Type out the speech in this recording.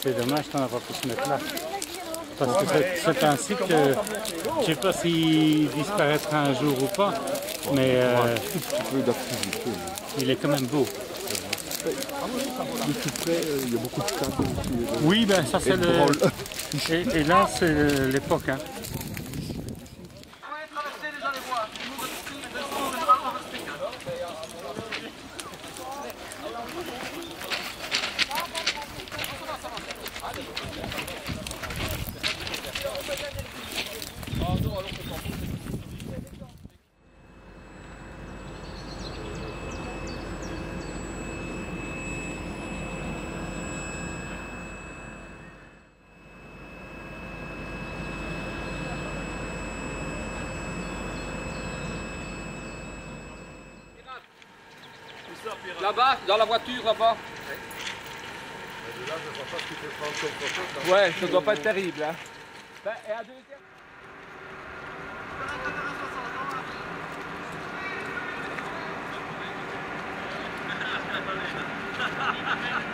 c'est dommage qu'on n'a pas pu se mettre là. Parce que c'est- site que je ne sais pas s'il disparaîtra un jour ou pas, mais euh, il est quand même beau. Il y a beaucoup de. Oui, ben ça c'est le. Et, et là c'est l'époque. Hein. Là-bas, dans la voiture, là-bas. Ouais, ça doit pas être terrible. Hein. Ben,